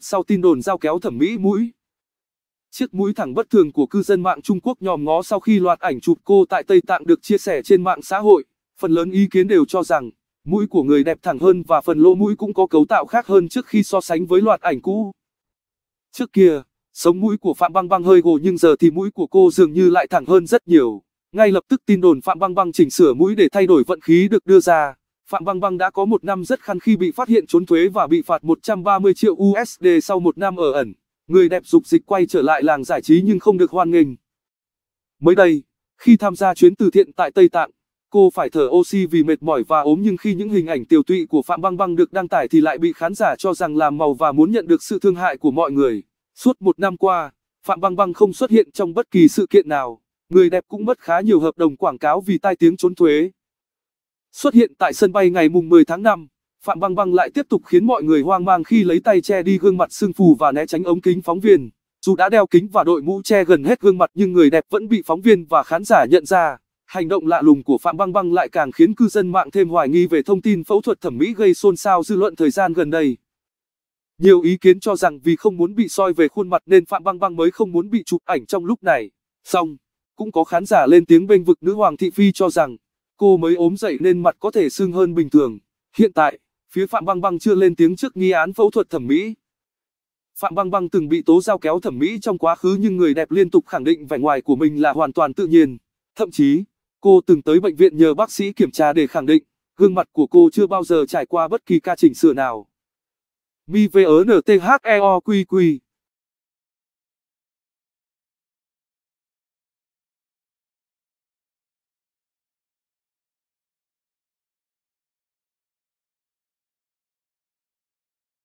sau tin đồn dao kéo thẩm mỹ mũi. Chiếc mũi thẳng bất thường của cư dân mạng Trung Quốc nhòm ngó sau khi loạt ảnh chụp cô tại Tây Tạng được chia sẻ trên mạng xã hội, phần lớn ý kiến đều cho rằng mũi của người đẹp thẳng hơn và phần lỗ mũi cũng có cấu tạo khác hơn trước khi so sánh với loạt ảnh cũ. Trước kia, sống mũi của Phạm Băng Băng hơi gồ nhưng giờ thì mũi của cô dường như lại thẳng hơn rất nhiều. Ngay lập tức tin đồn Phạm Băng Băng chỉnh sửa mũi để thay đổi vận khí được đưa ra. Phạm Băng Băng đã có một năm rất khăn khi bị phát hiện trốn thuế và bị phạt 130 triệu USD sau một năm ở ẩn. Người đẹp dục dịch quay trở lại làng giải trí nhưng không được hoan nghênh. Mới đây, khi tham gia chuyến từ thiện tại Tây Tạng, cô phải thở oxy vì mệt mỏi và ốm nhưng khi những hình ảnh tiều tụy của Phạm Băng Băng được đăng tải thì lại bị khán giả cho rằng làm màu và muốn nhận được sự thương hại của mọi người. Suốt một năm qua, Phạm Băng Băng không xuất hiện trong bất kỳ sự kiện nào. Người đẹp cũng mất khá nhiều hợp đồng quảng cáo vì tai tiếng trốn thuế. Xuất hiện tại sân bay ngày mùng 10 tháng 5, Phạm Băng Băng lại tiếp tục khiến mọi người hoang mang khi lấy tay che đi gương mặt sưng phù và né tránh ống kính phóng viên. Dù đã đeo kính và đội mũ che gần hết gương mặt nhưng người đẹp vẫn bị phóng viên và khán giả nhận ra. Hành động lạ lùng của Phạm Băng Băng lại càng khiến cư dân mạng thêm hoài nghi về thông tin phẫu thuật thẩm mỹ gây xôn xao dư luận thời gian gần đây. Nhiều ý kiến cho rằng vì không muốn bị soi về khuôn mặt nên Phạm Băng Băng mới không muốn bị chụp ảnh trong lúc này. Song, cũng có khán giả lên tiếng bênh vực nữ hoàng thị phi cho rằng cô mới ốm dậy nên mặt có thể sưng hơn bình thường. Hiện tại, phía Phạm Băng Băng chưa lên tiếng trước nghi án phẫu thuật thẩm mỹ. Phạm Băng Băng từng bị tố giao kéo thẩm mỹ trong quá khứ nhưng người đẹp liên tục khẳng định vẻ ngoài của mình là hoàn toàn tự nhiên. Thậm chí, cô từng tới bệnh viện nhờ bác sĩ kiểm tra để khẳng định, gương mặt của cô chưa bao giờ trải qua bất kỳ ca chỉnh sửa nào. Mi VNTHEO quy quy